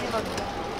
내리막이야.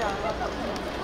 야?